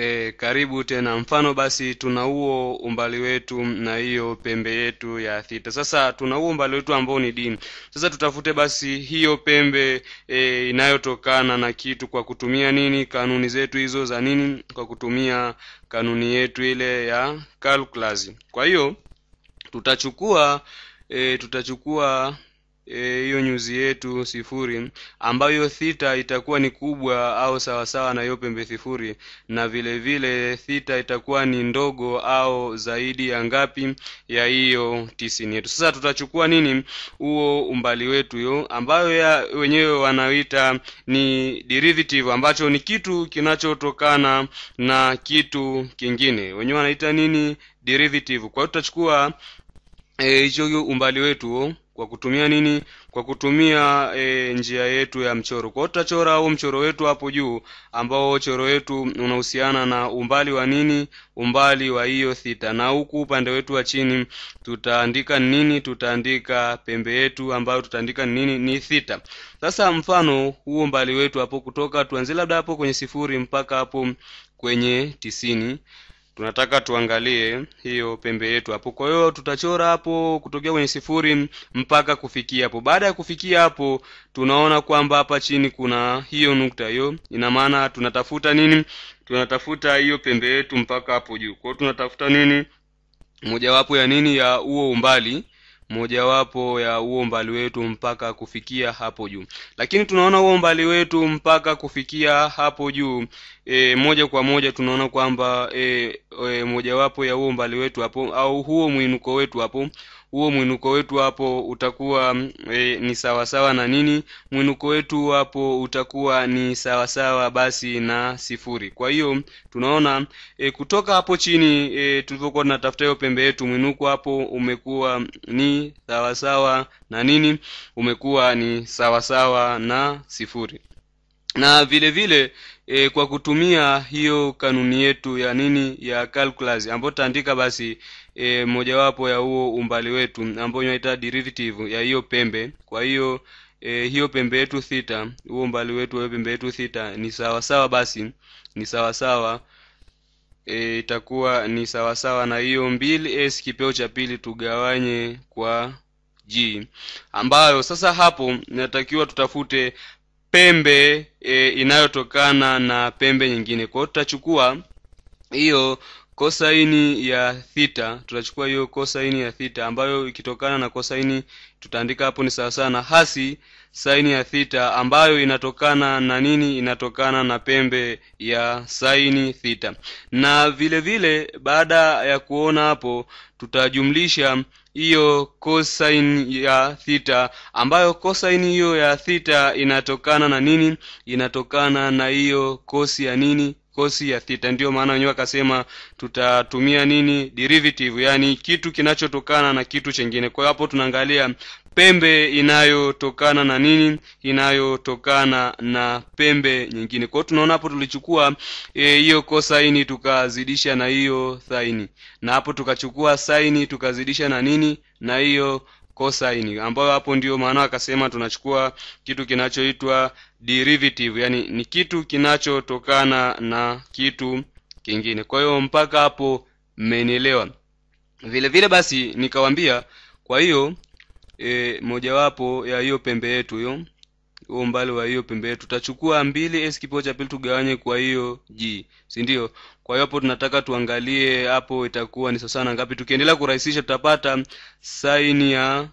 E, karibu tena. Mfano basi tuna huo umbali wetu na hiyo pembe yetu ya theta. Sasa tuna huo umbali wetu ambao ni d. Sasa tutafute basi hiyo pembe e, inayotokana na kitu kwa kutumia nini? Kanuni zetu hizo za nini? Kwa kutumia kanuni yetu ile ya calculus. Kwa hiyo tutachukua e, tutachukua hiyo e, nyuzi yetu sifuri ambayo thita itakuwa ni kubwa au sawasawa na hiyo pembe sifuri, na vile vile thita itakuwa ni ndogo au zaidi ya ngapi ya hiyo tisini yetu. Sasa tutachukua nini huo umbali wetu hiyo ambayo ya wenyewe wanaita ni derivative, ambacho ni kitu kinachotokana na kitu kingine, wenyewe wanaita nini derivative. Kwa hiyo tutachukua hicho e, umbali wetu kwa kutumia nini? Kwa kutumia e, njia yetu ya mchoro. Kwa tutachora au mchoro wetu hapo juu, ambao mchoro wetu unahusiana na umbali wa nini? Umbali wa hiyo thita, na huku upande wetu wa chini tutaandika nini? Tutaandika pembe yetu ambayo tutaandika nini? Ni thita. Sasa mfano huo umbali wetu hapo, kutoka tuanzie labda hapo kwenye sifuri mpaka hapo kwenye tisini tunataka tuangalie hiyo pembe yetu hapo. Kwa hiyo tutachora hapo kutokea kwenye sifuri mpaka kufikia hapo. Baada ya kufikia hapo, tunaona kwamba hapa chini kuna hiyo nukta hiyo, ina maana tunatafuta nini? Tunatafuta hiyo pembe yetu mpaka hapo juu. Kwa hiyo tunatafuta nini? Mojawapo ya nini ya huo umbali mojawapo ya huo umbali wetu mpaka kufikia hapo juu, lakini tunaona huo umbali wetu mpaka kufikia hapo juu e, moja kwa moja tunaona kwamba e, e, mojawapo ya huo umbali wetu hapo au huo mwinuko wetu hapo huo mwinuko wetu hapo utakuwa e, ni sawasawa na nini? Mwinuko wetu hapo utakuwa ni sawasawa basi na sifuri. Kwa hiyo tunaona e, kutoka hapo chini e, tulivyokuwa tunatafuta hiyo pembe yetu, mwinuko hapo umekuwa ni sawasawa na nini? Umekuwa ni sawasawa na sifuri na vile vile e, kwa kutumia hiyo kanuni yetu ya nini ya calculus ambayo tutaandika basi e, mojawapo ya huo umbali wetu ambao inaita derivative ya hiyo pembe. Kwa hiyo e, hiyo pembe yetu theta, huo umbali wetu wa pembe yetu theta ni sawa sawa, basi ni sawa sawa e, itakuwa ni sawa sawa na hiyo mbili s kipeo cha pili tugawanye kwa g, ambayo sasa hapo inatakiwa tutafute pembe e, inayotokana na pembe nyingine. Kwa hiyo tutachukua hiyo kosaini ya theta tutachukua hiyo kosaini ya theta ambayo ikitokana na kosaini tutaandika hapo ni sawa sana hasi saini ya theta ambayo inatokana na nini? Inatokana na pembe ya saini theta Na vile vile baada ya kuona hapo, tutajumlisha hiyo cosine ya theta ambayo cosine hiyo ya theta inatokana na nini? Inatokana na hiyo kosi ya nini? Kosi ya theta. Ndiyo maana wenyewe akasema tutatumia nini? Derivative, yani kitu kinachotokana na kitu chengine. Kwa hiyo hapo tunaangalia pembe inayotokana na nini? Inayotokana na pembe nyingine. Kwa hiyo tunaona hapo tulichukua hiyo e, kosaini tukazidisha na hiyo thaini, na hapo tukachukua saini tukazidisha na nini? Na hiyo kosaini, ambayo hapo ndio maana akasema tunachukua kitu kinachoitwa derivative, yani ni kitu kinachotokana na kitu kingine. Kwa hiyo mpaka hapo mmenielewa. Vile vile basi nikawambia, kwa hiyo e, mojawapo ya hiyo pembe yetu hiyo huo umbali wa hiyo pembe yetu tutachukua mbili s kipeo cha pili tugawanye kwa hiyo g, si ndio? Kwa hiyo hapo tunataka tuangalie hapo itakuwa ni na ngapi. Tukiendelea kurahisisha tutapata saini ya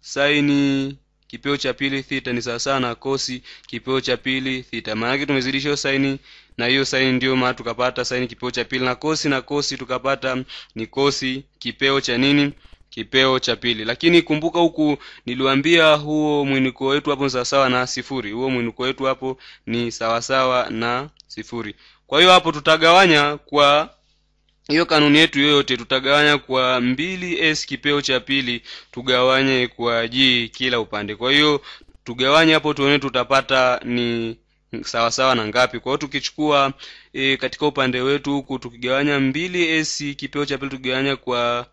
saini kipeo cha pili theta ni sawasawa na kosi kipeo cha pili theta. maanake tumezidisha hiyo saini na hiyo saini, ndio maana tukapata saini kipeo cha pili, na kosi na kosi tukapata ni kosi kipeo cha nini kipeo cha pili. Lakini kumbuka huku niliwambia huo mwinuko wetu hapo sawasawa na sifuri. Huo mwinuko wetu hapo ni sawasawa na sifuri. Kwa hiyo hapo tutagawanya kwa hiyo kanuni yetu yoyote, tutagawanya kwa mbili s kipeo cha pili tugawanye kwa g kila upande. Kwa hiyo tugawanye hapo tuone tutapata ni sawasawa na ngapi. Kwa hiyo tukichukua e, katika upande wetu huku tukigawanya mbili s kipeo cha pili tugawanya kwa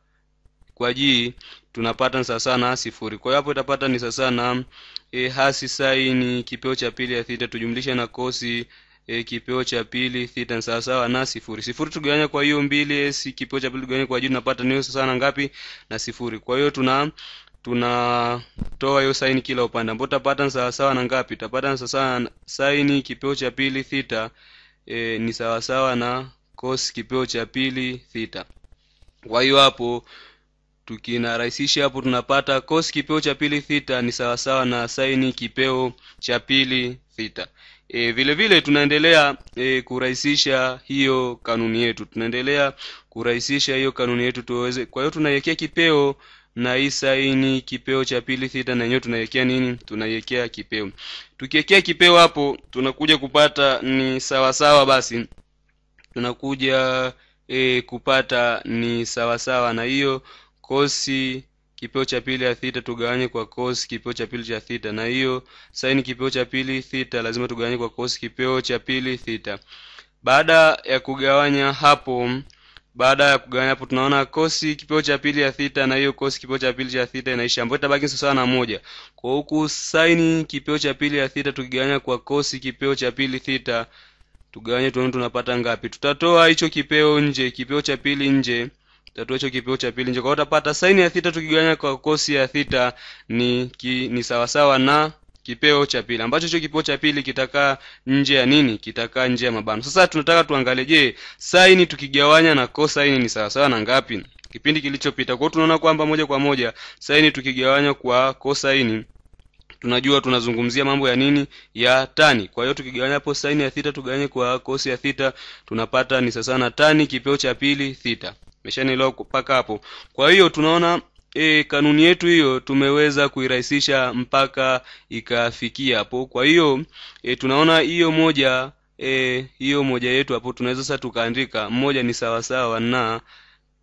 kwa g tunapata ni sawasawa na sifuri. Kwa hiyo hapo itapata ni sawasawa na e, hasi saini kipeo cha pili ya theta. Tujumlishe na kosi e, kipeo cha pili theta ni sawasawa na sifuri. Sifuri tugawanya kwa hiyo mbili s kipeo cha pili tugawanya kwa juu tunapata ni sasa na ngapi? Na sifuri. Kwa hiyo tuna tunatoa hiyo saini kila upande. Ambao utapata ni sawasawa na ngapi? Utapata ni sawasawa na saini kipeo cha pili theta e, ni sawasawa na cos kipeo cha pili theta. Kwa hiyo hapo tukinarahisisha hapo tunapata cos kipeo cha pili theta ni sawasawa na saini kipeo cha pili theta e, vile vile tunaendelea e, kurahisisha hiyo kanuni yetu. Tunaendelea kurahisisha hiyo kanuni yetu tuweze kwa hiyo tunaiwekea kipeo na hii saini kipeo cha pili theta na yenyewe tunaiwekea nini? Tunaiwekea kipeo. Tukiwekea kipeo hapo tunakuja kupata ni sawasawa basi. Tunakuja e, kupata ni sawasawa na hiyo kosi kipeo cha pili ya theta tugawanye kwa kosi kipeo cha pili cha theta. Na hiyo saini kipeo cha pili theta lazima tugawanye kwa cos kipeo cha pili theta. Baada ya kugawanya hapo baada ya kugawanya hapo tunaona kosi kipeo cha pili ya theta na hiyo kosi kipeo cha pili cha theta inaisha ambayo itabaki sawa na moja. Kwa huku saini kipeo cha pili ya theta tukigawanya kwa kosi kipeo cha pili theta tugawanye tuone tunapata ngapi. Tutatoa hicho kipeo nje kipeo cha pili nje tutatoa hicho kipeo cha pili nje kwa utapata saini ya theta tukigawanya kwa kosi ya theta ni ki, ni sawasawa na kipeo cha pili. Ambacho hicho kipeo cha pili kitakaa nje ya nini? Kitakaa nje ya mabano. Sasa tunataka tuangalie je saini tukigawanya na kosaini ni sawasawa na ngapi? Kipindi kilichopita. Kwa hiyo tunaona kwamba moja kwa moja saini tukigawanya kwa kosaini tunajua tunazungumzia mambo ya nini? Ya tani. Kwa hiyo tukigawanya hapo saini ya theta tugawanye kwa kosi ya theta tunapata ni sawasawa na tani kipeo cha pili theta meshanielewa mpaka hapo. Kwa hiyo tunaona e, kanuni yetu hiyo tumeweza kuirahisisha mpaka ikafikia hapo. Kwa hiyo e, tunaona hiyo moja hiyo e, hiyo moja yetu hapo tunaweza sasa tukaandika. Moja ni sawasawa na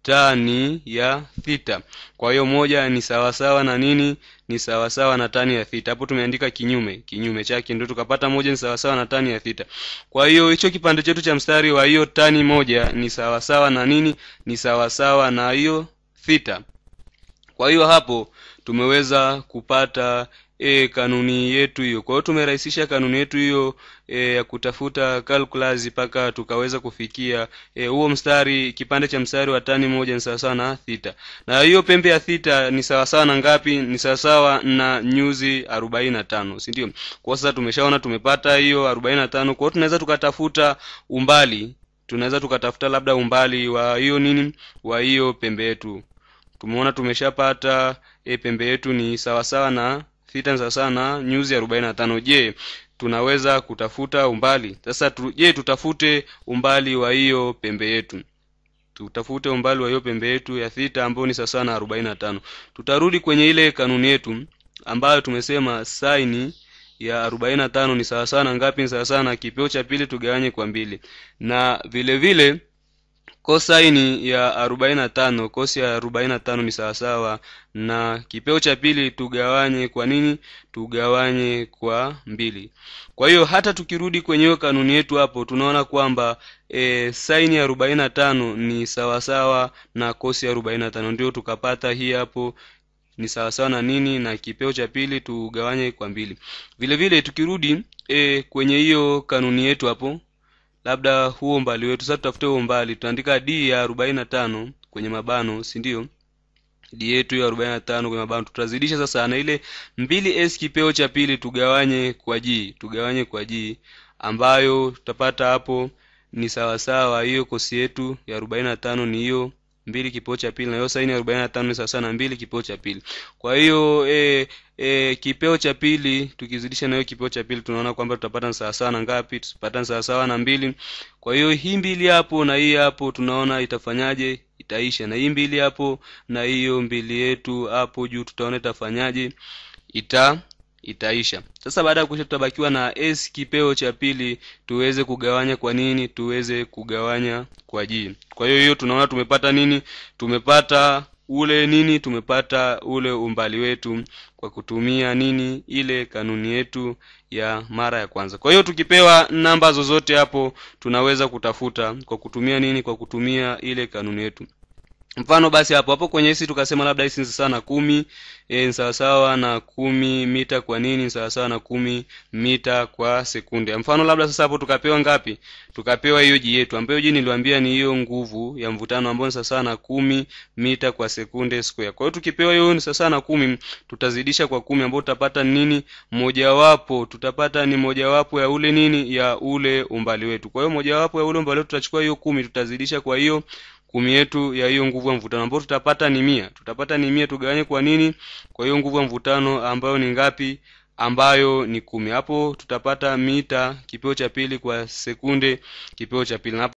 tani ya theta kwa hiyo moja ni sawasawa na nini? Ni sawasawa na tani ya theta hapo tumeandika kinyume kinyume chake. Ndio tukapata moja ni sawasawa na tani ya theta kwa hiyo hicho kipande chetu cha mstari wa hiyo tani moja ni sawasawa na nini? Ni sawasawa na hiyo theta kwa hiyo hapo tumeweza kupata e, kanuni yetu hiyo. Kwa hiyo tumerahisisha kanuni yetu hiyo e, ya kutafuta calculus mpaka tukaweza kufikia huo e, mstari kipande cha mstari wa tani moja ni sawasawa na theta. Na hiyo pembe ya theta ni sawasawa na ngapi? Ni sawasawa na nyuzi arobaini na tano si ndio? Kwa sasa tumeshaona tumepata hiyo arobaini na tano. Kwa hiyo tunaweza tukatafuta umbali tunaweza tukatafuta labda umbali wa hiyo nini? Wa hiyo pembe yetu. Tumeona tumeshapata e, pembe yetu ni sawasawa na theta ni sawasawa na nyuzi arobaini na tano. Je tunaweza kutafuta umbali? Sasa tu, je tutafute umbali wa hiyo pembe yetu? Tutafute umbali wa hiyo pembe yetu ya theta ambayo ni sawasawa na arobaini na tano. Tutarudi kwenye ile kanuni yetu ambayo tumesema saini ya arobaini na tano ni sawasawa na ngapi? Ni sawasawa na kipeo cha pili tugawanye kwa mbili. Na vile vile kosaini ya arobaini na tano kosi ya arobaini na tano ni sawasawa na kipeo cha pili tugawanye kwa nini? Tugawanye kwa mbili. Kwa hiyo hata tukirudi kwenye hiyo kanuni yetu hapo tunaona kwamba e, saini ya arobaini na tano ni sawasawa na kosi ya arobaini na tano. Ndio tukapata hii hapo ni sawasawa na nini? Na kipeo cha pili tugawanye kwa mbili. Vile vile tukirudi e, kwenye hiyo kanuni yetu hapo labda huo mbali wetu. Sasa tutafute huo mbali tutaandika d ya arobaini na tano kwenye mabano si ndio? D yetu ya arobaini na tano kwenye mabano. Tutazidisha sasa na ile mbili s kipeo cha pili tugawanye kwa g tugawanye kwa g ambayo tutapata hapo ni sawasawa hiyo kosi yetu ya arobaini na tano ni hiyo mbili kipeo cha pili na hiyo saini arobaini na tano ni sawasawa na mbili kipeo cha pili. Kwa hiyo e, e, kipeo cha pili tukizidisha na hiyo kipeo cha pili tunaona kwamba tutapata sawasawa na ngapi? Tutapata sawasawa na mbili. Kwa hiyo hii mbili hapo na hii hapo tunaona itafanyaje? Itaisha. Na hii mbili hapo na hiyo mbili yetu hapo juu tutaona itafanyaje? Ita itaisha. Sasa baada ya kuisha tutabakiwa na s kipeo cha pili tuweze kugawanya kwa nini? Tuweze kugawanya kwa j kwa hiyo hiyo tunaona tumepata nini? Tumepata ule nini tumepata ule umbali wetu kwa kutumia nini ile kanuni yetu ya mara ya kwanza. Kwa hiyo tukipewa namba zozote hapo tunaweza kutafuta kwa kutumia nini kwa kutumia ile kanuni yetu mfano basi hapo hapo kwenye hisi tukasema labda hisi ni sawa na kumi e, ni sawasawa na kumi mita kwa nini ni sawasawa na kumi mita kwa sekunde. Mfano labda sasa hapo tukapewa ngapi? Tukapewa hiyo ji yetu ambayo ji niliwaambia ni hiyo nguvu ya mvutano ambayo ni sawasawa na kumi mita kwa sekunde square. Kwa hiyo tukipewa hiyo ni sawasawa na kumi tutazidisha kwa kumi ambayo tutapata nini? Mojawapo tutapata ni mojawapo ya ule nini? Ya ule umbali wetu. Kwa hiyo mojawapo ya ule umbali wetu tutachukua hiyo kumi tutazidisha kwa hiyo kumi yetu ya hiyo nguvu ya mvutano ambayo tutapata ni mia. Tutapata ni mia tugawanye kwa nini? Kwa hiyo nguvu ya mvutano ambayo ni ngapi? Ambayo ni kumi. Hapo tutapata mita kipeo cha pili kwa sekunde kipeo cha pili